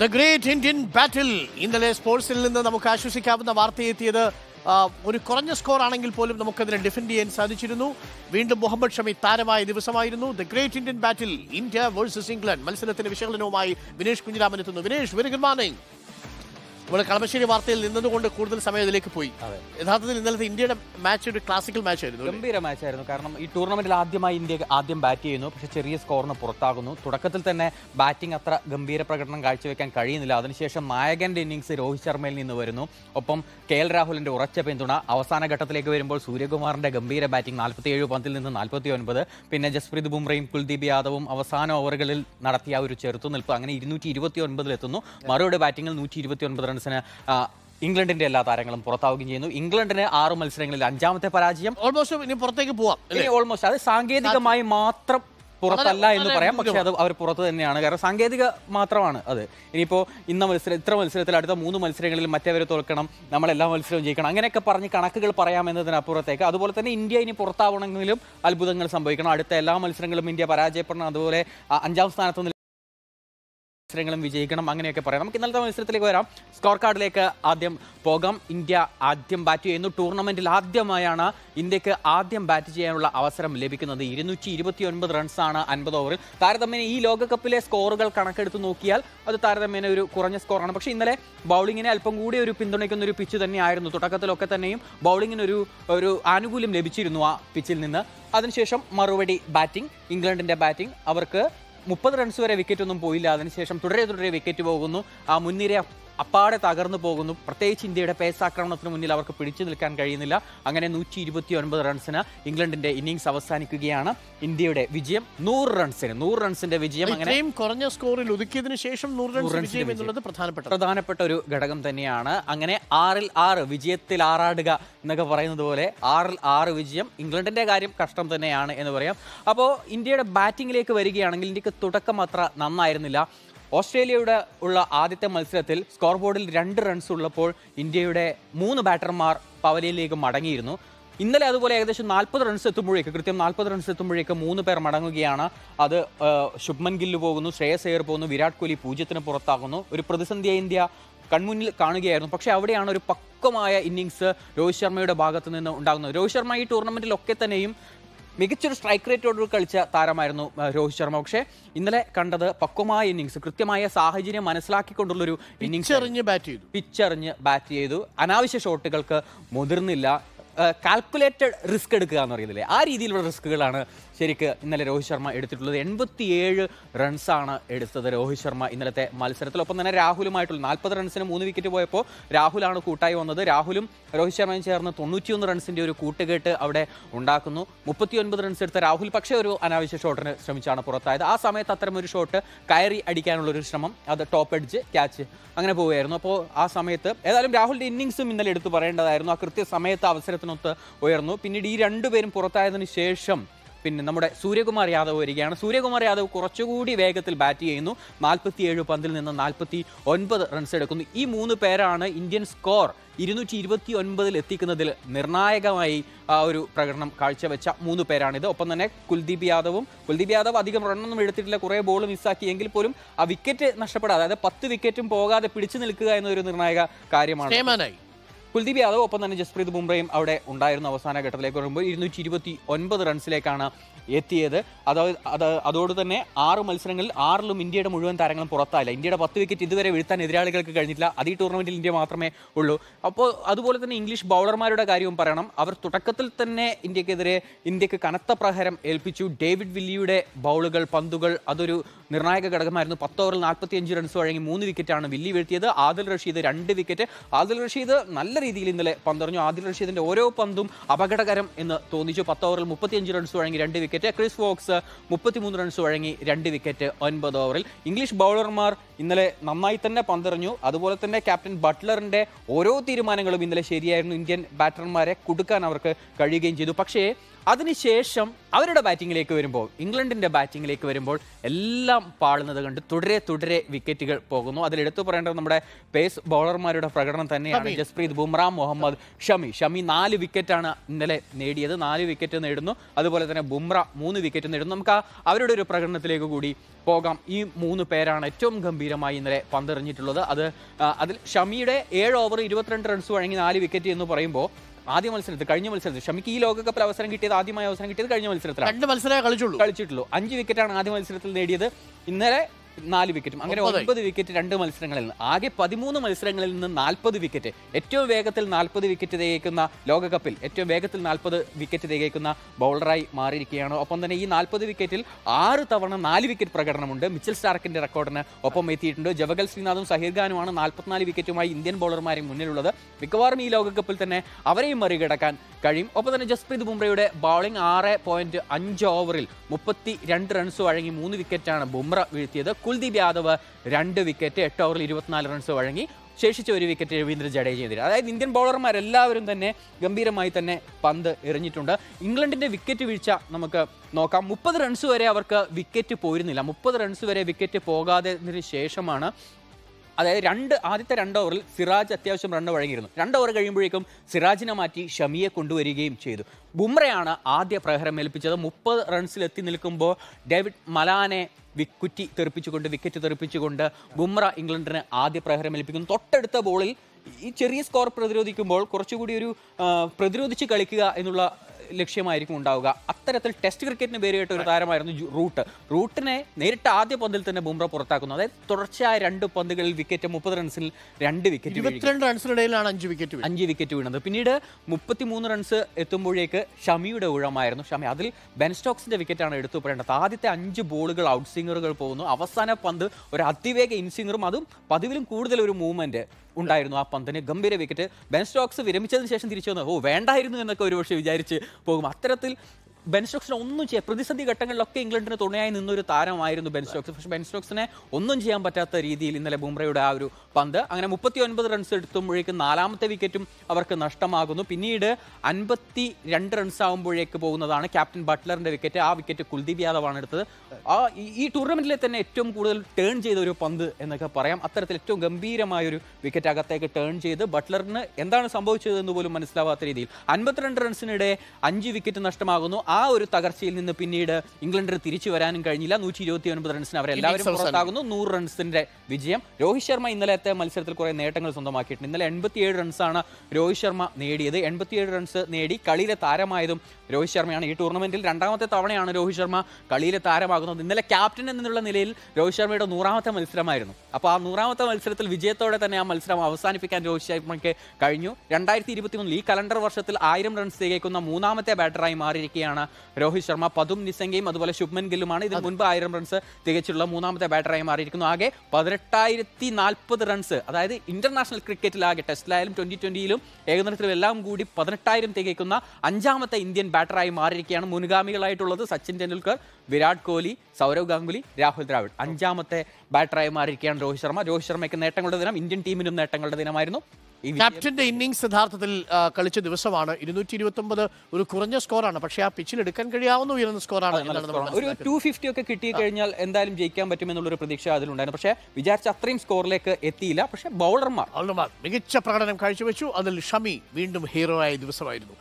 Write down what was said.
The great Indian ബാറ്റിൽ ഇന്നലെ സ്പോർട്സിൽ നിന്ന് നമുക്ക് ആശ്വസിക്കാവുന്ന വാർത്തയെത്തിയത് ഒരു കുറഞ്ഞ സ്കോർ ആണെങ്കിൽ പോലും നമുക്കതിനെ ഡിഫെൻഡ് ചെയ്യാൻ സാധിച്ചിരുന്നു. വീണ്ടും മുഹമ്മദ് ഷമി താരമായ ദിവസമായിരുന്നു. The great Indian battle India versus England മത്സരത്തിന്റെ വിശകലനവുമായി വിനേഷ് കുഞ്ഞിരാമൻ എത്തുന്നു. വിനേഷ് വെരി ഗുഡ് മോർണിംഗ് ഇവിടെ കളമശ്ശേരി വാർത്തയിൽ നിന്നതുകൊണ്ട് കൂടുതൽ സമയം ഇതിലേക്ക് പോയി. യഥാർത്ഥത്തിൽ ഇന്നലത്തെ ഇന്ത്യയുടെ മാച്ച് ഒരു ക്ലാസിക്കൽ മാച്ച് ആയിരുന്നു ഗംഭീര മാച്ച് ആയിരുന്നു. കാരണം ഈ ടൂർണമെന്റിൽ ആദ്യമായി ഇന്ത്യ ആദ്യം ബാറ്റ് ചെയ്യുന്നു. പക്ഷേ ചെറിയ സ്കോറിന് പുറത്താകുന്നു. തുടക്കത്തിൽ തന്നെ ബാറ്റിംഗ് അത്ര ഗംഭീര പ്രകടനം കാഴ്ചവെക്കാൻ കഴിയുന്നില്ല. അതിനുശേഷം നായകന്റെ ഇന്നിംഗ്സ് രോഹിത് ശർമ്മയിൽ നിന്ന് വരുന്നു. ഒപ്പം കെ എൽ രാഹുലിന്റെ ഉറച്ച പിന്തുണ അവസാന ഘട്ടത്തിലേക്ക് വരുമ്പോൾ സൂര്യകുമാറിന്റെ ഗംഭീര ബാറ്റിംഗ് നാൽപ്പത്തിയേഴ് പന്തിൽ നിന്ന് നാൽപ്പത്തി ഒൻപത് പിന്നെ ജസ്പ്രീത് ബുംറയും കുൽദീപ് യാദവും അവസാന ഓവറുകളിൽ നടത്തിയ ഒരു ചെറുത്തുനിൽപ്പ് അങ്ങനെ ഇരുന്നൂറ്റി ഇരുപത്തി ഒൻപതിൽ എത്തുന്നു. മറുപടി ബാറ്റിംഗിൽ നൂറ്റി ഇരുപത്തി ഒൻപത് റൺസിന് ആ, ഇംഗ്ലണ്ടിന്റെ എല്ലാ താരങ്ങളും പുറത്താവുകയും ചെയ്യുന്നു. ഇംഗ്ലണ്ടിന് ആറ് മത്സരങ്ങളിൽ അഞ്ചാമത്തെ പരാജയം. ഓൾമോസ്റ്റ് ഇനി പുറത്തേക്ക് പോവാം ഓൾമോസ്റ്റ് അത് സാങ്കേതികമായി മാത്രം പുറത്തല്ല എന്ന് പറയാം. പക്ഷെ അത് അവർ പുറത്ത് തന്നെയാണ്. കാരണം സാങ്കേതിക മാത്രമാണ് അത്. ഇനിയിപ്പോ ഇന്ന മത്സരം ഇത്ര മത്സരത്തിൽ അടുത്ത മൂന്ന് മത്സരങ്ങളിൽ മറ്റേവരെ തോൽക്കണം നമ്മൾ എല്ലാ മത്സരവും ജയിക്കണം അങ്ങനെയൊക്കെ പറഞ്ഞ് കണക്കുകൾ പറയാമെന്നതിനപ്പുറത്തേക്ക്. അതുപോലെ തന്നെ ഇന്ത്യ ഇനി പുറത്താവണമെങ്കിലും അത്ഭുതങ്ങൾ സംഭവിക്കണം. അടുത്ത എല്ലാ മത്സരങ്ങളും ഇന്ത്യ പരാജയപ്പെടണം. അതുപോലെ അഞ്ചാം സ്ഥാനത്ത് മത്സരങ്ങളും വിജയിക്കണം അങ്ങനെയൊക്കെ പറയാം. നമുക്ക് ഇന്നലത്തെ മത്സരത്തിലേക്ക് വരാം. സ്കോർ കാർഡിലേക്ക് ആദ്യം പോകാം. ഇന്ത്യ ആദ്യം ബാറ്റ് ചെയ്യുന്നു. ടൂർണമെന്റിൽ ആദ്യമായാണ് ഇന്ത്യയ്ക്ക് ആദ്യം ബാറ്റ് ചെയ്യാനുള്ള അവസരം ലഭിക്കുന്നത്. ഇരുന്നൂറ്റി ഇരുപത്തി ഒൻപത് റൺസാണ് അൻപത് ഓവറിൽ താരതമ്യേന ഈ ലോകകപ്പിലെ സ്കോറുകൾ കണക്കെടുത്ത് നോക്കിയാൽ അത് താരതമ്യേന ഒരു കുറഞ്ഞ സ്കോറാണ് പക്ഷേ ഇന്നലെ ബൗളിങ്ങിനെ അല്പം കൂടി ഒരു പിന്തുണയ്ക്കുന്ന ഒരു പിച്ച് തന്നെയായിരുന്നു. തുടക്കത്തിലൊക്കെ തന്നെയും ബൗളിങ്ങിനൊരു ഒരു ആനുകൂല്യം ലഭിച്ചിരുന്നു ആ പിച്ചിൽ നിന്ന്. അതിനുശേഷം മറുപടി ബാറ്റിംഗ് ഇംഗ്ലണ്ടിന്റെ ബാറ്റിംഗ് അവർക്ക് മുപ്പത് റൺസ് വരെ വിക്കറ്റൊന്നും പോയില്ല. അതിനുശേഷം തുടരെ തുടരെ വിക്കറ്റ് പോകുന്നു. ആ മുൻനിര അപ്പാടെ തകർന്നു പോകുന്നു. പ്രത്യേകിച്ച് ഇന്ത്യയുടെ പേസ് ആക്രമണത്തിന് മുന്നിൽ അവർക്ക് പിടിച്ചു നിൽക്കാൻ കഴിയുന്നില്ല. അങ്ങനെ നൂറ്റി ഇരുപത്തി ഒൻപത് റൺസിന് ഇംഗ്ലണ്ടിന്റെ ഇന്നിംഗ്സ് അവസാനിക്കുകയാണ്. ഇന്ത്യയുടെ വിജയം നൂറ് റൺസിന് നൂറ് റൺസിന്റെ വിജയം അങ്ങനെ കുറഞ്ഞ സ്കോറിൽ ഒതുക്കിയതിനു ശേഷം നൂറ് റൺസ്. എന്നുള്ളത് പ്രധാനപ്പെട്ട പ്രധാനപ്പെട്ട ഒരു ഘടകം തന്നെയാണ്. അങ്ങനെ ആറിൽ ആറ് വിജയത്തിൽ ആറാടുക എന്നൊക്കെ പറയുന്നത് പോലെ ആറിൽ ആറ് വിജയം ഇംഗ്ലണ്ടിന്റെ കാര്യം കഷ്ടം തന്നെയാണ് എന്ന് പറയാം. അപ്പോൾ ഇന്ത്യയുടെ ബാറ്റിംഗിലേക്ക് വരികയാണെങ്കിൽ ഇന്ത്യയ്ക്ക് തുടക്കം അത്ര നന്നായിരുന്നില്ല. ഓസ്ട്രേലിയയുടെ ഉള്ള ആദ്യത്തെ മത്സരത്തിൽ സ്കോർ ബോർഡിൽ രണ്ട് റൺസ് ഉള്ളപ്പോൾ ഇന്ത്യയുടെ മൂന്ന് ബാറ്റർമാർ പവലിയിലേക്ക് മടങ്ങിയിരുന്നു. ഇന്നലെ അതുപോലെ ഏകദേശം നാൽപ്പത് റൺസ് എത്തുമ്പോഴേക്ക് കൃത്യം നാൽപ്പത് റൺസ് എത്തുമ്പോഴേക്ക് മൂന്ന് പേർ മടങ്ങുകയാണ്. അത് ശുഭ്മൻ ഗില്ല് പോകുന്നു ശ്രേയസ് അയ്യർ പോകുന്നു വിരാട് കോഹ്ലി പൂജ്യത്തിന് പുറത്താകുന്നു. ഒരു പ്രതിസന്ധിയെ ഇന്ത്യ കൺമുന്നിൽ കാണുകയായിരുന്നു. പക്ഷേ അവിടെയാണ് ഒരു പക്വമായ ഇന്നിങ്സ് രോഹിത് ശർമ്മയുടെ ഭാഗത്ത് നിന്ന് ഉണ്ടാകുന്നത്. രോഹിത് ശർമ്മ ഈ ടൂർണമെന്റിലൊക്കെ തന്നെയും മികച്ചൊരു സ്ട്രൈക്ക് റേറ്റോട് കളിച്ച താരമായിരുന്നു രോഹിത് ശർമ്മ. പക്ഷേ ഇന്നലെ കണ്ടത് പക്വമായ ഇന്നിങ്സ് കൃത്യമായ സാഹചര്യം മനസ്സിലാക്കിക്കൊണ്ടുള്ളൊരു ഇന്നിങ്സ് എറിഞ്ഞ് ബാറ്റ് ചെയ്തു. പിച്ചറിഞ്ഞ് ബാറ്റ് ചെയ്തു. അനാവശ്യ ഷോട്ടുകൾക്ക് മുതിർന്നില്ല. കാൽക്കുലേറ്റഡ് റിസ്ക് എടുക്കുക എന്ന് പറയുന്നില്ലേ? ആ രീതിയിലുള്ള റിസ്കുകളാണ് ശരിക്ക് ഇന്നലെ രോഹിത് ശർമ്മ എടുത്തിട്ടുള്ളത് എൺപത്തിയേഴ് റൺസാണ് എടുത്തത് രോഹിത് ശർമ്മ ഇന്നലത്തെ മത്സരത്തിൽ ഒപ്പം തന്നെ രാഹുലുമായിട്ടുള്ള നാൽപ്പത് റൺസിന് മൂന്ന് വിക്കറ്റ് പോയപ്പോൾ രാഹുലാണ് കൂട്ടായി വന്നത്. രാഹുലും രോഹിത് ശർമ്മയും ചേർന്ന് തൊണ്ണൂറ്റിയൊന്ന് റൺസിന്റെ ഒരു കൂട്ടുകെട്ട് അവിടെ ഉണ്ടാക്കുന്നു. മുപ്പത്തിയൊൻപത് റൺസ് എടുത്ത രാഹുൽ പക്ഷേ ഒരു അനാവശ്യ ഷോട്ടിന് ശ്രമിച്ചാണ് പുറത്തായത്. ആ സമയത്ത് അത്തരം ഒരു ഷോട്ട് കയറി അടിക്കാനുള്ള ഒരു ശ്രമം അത് ടോപ്പ് എഡ്ജ് ക്യാച്ച് അങ്ങനെ പോവുകയായിരുന്നു. അപ്പോൾ ആ സമയത്ത് ഏതായാലും രാഹുലിന്റെ ഇന്നിങ്സും ഇന്നലെ എടുത്തു പറയേണ്ടതായിരുന്നു. ആ കൃത്യ സമയത്ത് അവസരത്തിനൊത്ത് ഉയർന്നു. പിന്നീട് ഈ രണ്ടുപേരും പുറത്തായതിനു ശേഷം പിന്നെ നമ്മുടെ സൂര്യകുമാർ യാദവ് വരികയാണ്. സൂര്യകുമാർ യാദവ് കുറച്ചുകൂടി വേഗത്തിൽ ബാറ്റ് ചെയ്യുന്നു. നാൽപ്പത്തിയേഴ് പന്തിൽ നിന്ന് നാൽപ്പത്തി ഒൻപത് റൺസ് എടുക്കുന്നു. ഈ മൂന്ന് പേരാണ് ഇന്ത്യൻ സ്കോർ ഇരുന്നൂറ്റി ഇരുപത്തി ഒൻപതിൽ എത്തിക്കുന്നതിൽ നിർണായകമായി ആ ഒരു പ്രകടനം കാഴ്ചവെച്ച മൂന്ന് പേരാണിത്. ഒപ്പം തന്നെ കുൽദീപ് യാദവും കുൽദീപ് യാദവ് അധികം റണ്ണൊന്നും എടുത്തിട്ടില്ല. കുറേ ബോൾ മിസ്സാക്കി എങ്കിൽ പോലും ആ വിക്കറ്റ് നഷ്ടപ്പെടാതെ അതായത് പത്ത് വിക്കറ്റും പോകാതെ പിടിച്ചു നിൽക്കുക എന്നൊരു നിർണായക കാര്യമാണ്. കുൽദീപ് യാദവ് ഒപ്പം തന്നെ ജസ്പ്രീത് ബുംറയും അവിടെ ഉണ്ടായിരുന്നു അവസാന ഘട്ടത്തിലേക്ക് വരുമ്പോൾ ഇരുന്നൂറ്റി ഇരുപത്തി ഒൻപത് റൺസിലേക്കാണ് എത്തിയത്. അതായത് അത് അതോട് തന്നെ ആറ് മത്സരങ്ങളിൽ ആറിലും ഇന്ത്യയുടെ മുഴുവൻ താരങ്ങളും പുറത്തായില്ല. ഇന്ത്യയുടെ പത്ത് വിക്കറ്റ് ഇതുവരെ വീഴ്ത്താൻ എതിരാളികൾക്ക് കഴിഞ്ഞിട്ടില്ല. അത് ഈ ടൂർണമെന്റിൽ ഇന്ത്യ മാത്രമേ ഉള്ളൂ. അപ്പോൾ അതുപോലെ തന്നെ ഇംഗ്ലീഷ് ബൗളർമാരുടെ കാര്യവും പറയണം. അവർ തുടക്കത്തിൽ തന്നെ ഇന്ത്യക്കെതിരെ ഇന്ത്യയ്ക്ക് കനത്ത പ്രഹരം ഏൽപ്പിച്ചു. ഡേവിഡ് വില്ലിയുടെ ബൗളുകൾ പന്തുകൾ അതൊരു നിർണായക ഘടകമായിരുന്നു പത്ത് ഓവറിൽ നാൽപ്പത്തിയഞ്ച് റൺസ് വഴങ്ങി മൂന്ന് വിക്കറ്റാണ് വില്ലി വീഴ്ത്തിയത്. ആദിൽ റഷീദ് രണ്ട് വിക്കറ്റ് ആദിൽ റഷീദ് നല്ല രീതിയിൽ ഇന്നലെ പന്തെറിഞ്ഞു. ആദിൽ റഷീദിന്റെ ഓരോ പന്തും അപകടകരം എന്ന് തോന്നിച്ചു. പത്ത് ഓവറിൽ മുപ്പത്തിയഞ്ച് റൺസ് വഴങ്ങി രണ്ട് വിക്കറ്റ് ക്രിസ് വോക്സ് മുപ്പത്തിമൂന്ന് റൺസ് വഴങ്ങി രണ്ട് വിക്കറ്റ് ഒൻപത് ഓവറിൽ. ഇംഗ്ലീഷ് ബൗളർമാർ ഇന്നലെ നന്നായി തന്നെ പന്തെറിഞ്ഞു. അതുപോലെ തന്നെ ക്യാപ്റ്റൻ ബട്ട്ലറിന്റെ ഓരോ തീരുമാനങ്ങളും ഇന്നലെ ശരിയായിരുന്നു. ഇന്ത്യൻ ബാറ്റർമാരെ കൊടുക്കാൻ അവർക്ക് കഴിയുകയും ചെയ്തു. പക്ഷേ അതിനുശേഷം അവരുടെ ബാറ്റിങ്ങിലേക്ക് വരുമ്പോൾ ഇംഗ്ലണ്ടിന്റെ ബാറ്റിങ്ങിലേക്ക് വരുമ്പോൾ എല്ലാം പാളുന്നത് കണ്ട് തുടരെ തുടരെ വിക്കറ്റുകൾ പോകുന്നു. അതിൽ എടുത്തു പറയേണ്ടത് നമ്മുടെ പേസ് ബൗളർമാരുടെ പ്രകടനം തന്നെയാണ്. ജസ്പ്രീത് ബുംറ ബുംറ മുഹമ്മദ് ഷമി. ഷമി നാല് വിക്കറ്റാണ് ഇന്നലെ നേടിയത്. നാല് വിക്കറ്റ് നേടുന്നു. അതുപോലെ തന്നെ ബുംറ മൂന്ന് വിക്കറ്റ് നേടുന്നു. നമുക്ക് അവരുടെ ഒരു പ്രകടനത്തിലേക്ക് കൂടി പോകാം. ഈ മൂന്ന് പേരാണ് ഏറ്റവും ഗംഭീരമായി ഇന്നലെ പന്തെറിഞ്ഞിട്ടുള്ളത്. അത് അതിൽ ഷമിയുടെ ഏഴ് ഓവർ ഇരുപത്തിരണ്ട് റൺസ് വഴങ്ങി നാല് വിക്കറ്റ് എന്ന് പറയുമ്പോൾ ആദ്യ മത്സരത്തിൽ കഴിഞ്ഞ മത്സരത്തിൽ. ഷമിക്ക് ഈ ലോകകപ്പിൽ അവസരം കിട്ടിയത് ആദ്യമായ അവസരം കിട്ടിയത് കഴിഞ്ഞ മത്സരത്തിലാണ്. രണ്ട് മത്സരമേ കളിച്ചുള്ളൂ. കളിച്ചിട്ടുള്ളൂ. അഞ്ച് വിക്കറ്റാണ് ആദ്യ മത്സരത്തിൽ നേടിയത്. ഇന്നലെ നാല് വിക്കറ്റും. അങ്ങനെ. ഒൻപത് വിക്കറ്റ് രണ്ട് മത്സരങ്ങളിൽ നിന്ന്. ആകെ പതിമൂന്ന് മത്സരങ്ങളിൽ നിന്ന് നാൽപ്പത് വിക്കറ്റ്. ഏറ്റവും വേഗത്തിൽ നാൽപ്പത് വിക്കറ്റ് തികയ്ക്കുന്ന ലോകകപ്പിൽ ഏറ്റവും വേഗത്തിൽ നാൽപ്പത് വിക്കറ്റ് തികയ്ക്കുന്ന ബൗളറായി മാറിയിരിക്കുകയാണ്. ഒപ്പം തന്നെ ഈ നാൽപ്പത് വിക്കറ്റിൽ ആറ് തവണ നാല് വിക്കറ്റ് പ്രകടനമുണ്ട്. മിച്ചൽ സ്റ്റാർക്കിന്റെ റെക്കോർഡിന് ഒപ്പം എത്തിയിട്ടുണ്ട്. ജവഗൽ ശ്രീനാഥും സഹീർ ഖാനുമാണ് നാൽപ്പത്തിനാല് വിക്കറ്റുമായി ഇന്ത്യൻ ബൗളർമാരെ മുന്നിലുള്ളത്. മിക്കവാറും ഈ ലോകകപ്പിൽ തന്നെ അവരെയും മറികടക്കാൻ കഴിയും. ഒപ്പം തന്നെ ജസ്പ്രീത് ബുംറയുടെ ബൗളിംഗ് ആറ് പോയിന്റ് അഞ്ച് ഓവറിൽ മുപ്പത്തി രണ്ട് റൺസ് വഴങ്ങി മൂന്ന് വിക്കറ്റാണ് ബുംറ വീഴ്ത്തിയത്. കുൽദീപ് യാദവ് രണ്ട് വിക്കറ്റ് എട്ട് ഓവറിൽ ഇരുപത്തിനാല് റൺസ് വഴങ്ങി ശേഷിച്ച ഒരു വിക്കറ്റ് രവീന്ദ്ര ജഡേജ ചെയ്തിരുന്നു. അതായത് ഇന്ത്യൻ ബൗളർമാരെല്ലാവരും തന്നെ ഗംഭീരമായി തന്നെ പന്ത് എറിഞ്ഞിട്ടുണ്ട്. ഇംഗ്ലണ്ടിന്റെ വിക്കറ്റ് വീഴ്ച നമുക്ക് നോക്കാം. മുപ്പത് റൺസ് വരെ അവർക്ക് വിക്കറ്റ് പോയിരുന്നില്ല. മുപ്പത് റൺസ് വരെ വിക്കറ്റ് പോകാതെ ശേഷമാണ് അതായത് രണ്ട് ആദ്യത്തെ രണ്ട് ഓവറിൽ സിറാജ് അത്യാവശ്യം റണ്ണ് വഴങ്ങിയിരുന്നു. രണ്ട് ഓവർ കഴിയുമ്പോഴേക്കും സിറാജിനെ മാറ്റി ഷമിയെ കൊണ്ടുവരികയും ചെയ്തു. ബുംറയാണ് ആദ്യ പ്രഹരം ഏൽപ്പിച്ചത്. മുപ്പത് റൺസിലെത്തി നിൽക്കുമ്പോൾ ഡേവിഡ് മലാനെ വിക്കുറ്റി തെറിപ്പിച്ചുകൊണ്ട് വിക്കറ്റ് തെറിപ്പിച്ചുകൊണ്ട് ബുംറ ഇംഗ്ലണ്ടിന് ആദ്യ പ്രഹരം ഏൽപ്പിക്കുന്നു. തൊട്ടടുത്ത ബോളിൽ ഈ ചെറിയ സ്കോർ പ്രതിരോധിക്കുമ്പോൾ കുറച്ചുകൂടി ഒരു പ്രതിരോധിച്ച് കളിക്കുക എന്നുള്ള ലക്ഷ്യമായിരിക്കും ഉണ്ടാവുക. അത്തരത്തിൽ ടെസ്റ്റ് ക്രിക്കറ്റിന് പേരുകേട്ട ഒരു താരമായിരുന്നു റൂട്ട്. റൂട്ടിനെ നേരിട്ട് ആദ്യ പന്തിൽ തന്നെ ബുംറ പുറത്താക്കുന്നു. അതായത് തുടർച്ചയായ രണ്ട് പന്തുകളിൽ വിക്കറ്റ് മുപ്പത് റൺസിൽ രണ്ട് വിക്കറ്റ്. ഇരുപത്തിരണ്ട് റൺസിനിടയിലാണ് അഞ്ച് വിക്കറ്റ്. അഞ്ച് വിക്കറ്റ് വീണത്. പിന്നീട് മുപ്പത്തിമൂന്ന് റൺസ് എത്തുമ്പോഴേക്ക് ഷമിയുടെ ഊഴമായിരുന്നു. ഷമി അതിൽ ബെൻ സ്റ്റോക്സിന്റെ വിക്കറ്റാണ് എടുത്തു പറയേണ്ടത്. ആദ്യത്തെ അഞ്ച് ബോളുകൾ ഔട്ട് സിംഗറുകൾ പോകുന്നു. അവസാന പന്ത് ഒരു അതിവേഗ ഇൻസിംഗറും അതും പതിവിലും കൂടുതൽ ഒരു മൂവ്മെന്റ് ഉണ്ടായിരുന്നു ആ പന്തിന്. ഗംഭീര വിക്കറ്റ് ബെൻ സ്റ്റോക്സ് വിരമിച്ചതിന് ശേഷം തിരിച്ചു വന്നു. ഓ വേണ്ടായിരുന്നു എന്നൊക്കെ ഒരുപക്ഷെ വിചാരിച്ച് പോകും. അത്തരത്തിൽ ബെൻ സ്റ്റോക്സിനെ ഒന്നും ചെയ്യാം പ്രതിസന്ധി ഘട്ടങ്ങളിലൊക്കെ ഇംഗ്ലണ്ടിന് തുണയായി നിന്നൊരു താരമായിരുന്നു ബെൻ സ്റ്റോക്സ് പക്ഷേ ബെൻ ഒന്നും ചെയ്യാൻ പറ്റാത്ത രീതിയിൽ ഇന്നലെ ബുംറയുടെ ആ ഒരു പന്ത്. അങ്ങനെ മുപ്പത്തി ഒൻപത് റൺസ് എടുത്തുമ്പോഴേക്കും നാലാമത്തെ വിക്കറ്റും അവർക്ക് നഷ്ടമാകുന്നു. പിന്നീട് അൻപത്തി രണ്ട് റൺസ് ആകുമ്പോഴേക്ക് പോകുന്നതാണ് ക്യാപ്റ്റൻ ബട്ട്ലറിന്റെ വിക്കറ്റ് ആ വിക്കറ്റ് കുൽദീപ് യാദവാണ് എടുത്തത്. ആ ഈ- ഈ ടൂർണമെന്റിലെ തന്നെ ഏറ്റവും കൂടുതൽ ടേൺ ചെയ്ത ഒരു പന്ത് എന്നൊക്കെ പറയാം. അത്തരത്തിൽ ഏറ്റവും ഗംഭീരമായ ഒരു വിക്കറ്റ് അകത്തേക്ക് ടേൺ ചെയ്ത് ബട്ട്ലറിന് എന്താണ് സംഭവിച്ചതെന്ന് പോലും മനസ്സിലാവാത്ത രീതിയിൽ അൻപത്തിരണ്ട് റൺസിനിടെ അഞ്ച് വിക്കറ്റ് നഷ്ടമാകുന്നു. ആ ഒരു തകർച്ചയിൽ നിന്ന് പിന്നീട് ഇംഗ്ലണ്ടിന് തിരിച്ചു വരാനും കഴിഞ്ഞില്ല. നൂറ്റി ഇരുപത്തി ഒൻപത് റൺസിന് അവരെല്ലാവരും. പുറത്താകുന്നു. നൂറ് റൺസിന്റെ വിജയം. രോഹിത് ശർമ്മ ഇന്നലത്തെ മത്സരത്തിൽ കുറെ നേട്ടങ്ങൾ സ്വന്തമാക്കിയിട്ടുണ്ട്. ഇന്നലെ എൺപത്തിയേഴ് റൺസാണ് രോഹിത് ശർമ്മ നേടിയത്. എൺപത്തിയേഴ് റൺസ് നേടി കളിയിലെ താരമായതും രോഹിത് ശർമ്മയാണ്. ഈ ടൂർണമെന്റിൽ രണ്ടാമത്തെ തവണയാണ് രോഹിത് ശർമ്മ കളിയിലെ താരമാകുന്നത്. ഇന്നലെ ക്യാപ്റ്റൻ എന്നുള്ള നിലയിൽ രോഹിത് ശർമ്മയുടെ നൂറാമത്തെ മത്സരമായിരുന്നു. അപ്പോൾ ആ നൂറാമത്തെ മത്സരത്തിൽ വിജയത്തോടെ തന്നെ ആ മത്സരം അവസാനിപ്പിക്കാൻ രോഹിത് ശർമ്മയ്ക്ക് കഴിഞ്ഞു. രണ്ടായിരത്തി ഇരുപത്തി മൂന്നിൽ ഈ കലണ്ടർ വർഷത്തിൽ ആയിരം റൺസ് തികയ്ക്കുന്ന മൂന്നാമത്തെ ബാറ്ററായി മാറിയിരിക്കുകയാണ് രോഹിത് ശർമ്മ പതും നിസംഗയും അതുപോലെ ശുഭ്മൻ ഗില്ലുമാണ്. ഇതിന് മുൻപ് ആയിരം റൺസ് തികച്ചുള്ള മൂന്നാമത്തെ ബാറ്ററായി മാറിയിരിക്കുന്നു. ആകെ പതിനെട്ടായിരത്തി നാൽപ്പത് റൺസ് അതായത് ഇന്റർനാഷണൽ ക്രിക്കറ്റിലാകെ ടെസ്റ്റിലായാലും ട്വന്റി ട്വന്റിയിലും ഏകദിനത്തിലും എല്ലാം കൂടി പതിനെട്ടായിരം തികയ്ക്കുന്ന അഞ്ചാമത്തെ ഇന്ത്യൻ ബാറ്ററായി മാറിയിരിക്കുകയാണ് മുൻഗാമികളായിട്ടുള്ളത് സച്ചിൻ ടെണ്ടുൽക്കർ വിരാട് കോഹ്ലി സൗരവ് ഗാംഗുലി രാഹുൽ ദ്രാവിഡ്. അഞ്ചാമത്തെ ബാറ്ററായി മാറിയിരിക്കുകയാണ് രോഹിത് ശർമ്മ. രോഹിത് ശർമ്മയ്ക്ക് നേട്ടങ്ങളുടെ ദിനം ഇന്ത്യൻ ടീമിനും നേട്ടങ്ങളുടെ ദിനമായിരുന്നു. ക്യാപ്റ്റന്റെ ഇന്നിങ്സ് യഥാർത്ഥത്തിൽ കളിച്ച ദിവസമാണ്. ഇരുന്നൂറ്റി ഇരുപത്തി ഒമ്പത് ഒരു കുറഞ്ഞ സ്കോറാണ്. പക്ഷേ ആ പിച്ചിൽ എടുക്കാൻ കഴിയാവുന്ന ഉയർന്ന സ്കോറാണ് ഒരു. ടു ഫിഫ്റ്റി ഒക്കെ കിട്ടി കഴിഞ്ഞാൽ എന്തായാലും ജയിക്കാൻ പറ്റുമെന്നുള്ള ഒരു പ്രതീക്ഷ അതിലുണ്ടായിരുന്നു. പക്ഷേ വിചാരിച്ച അത്രയും സ്കോറിലേക്ക് എത്തിയില്ല. പക്ഷേ ബൗളർമാർ ബൗളർമാർ മികച്ച പ്രകടനം കാഴ്ചവെച്ചു. അതിൽ ഷമി വീണ്ടും ഹീറോ ആയ ദിവസമായിരുന്നു.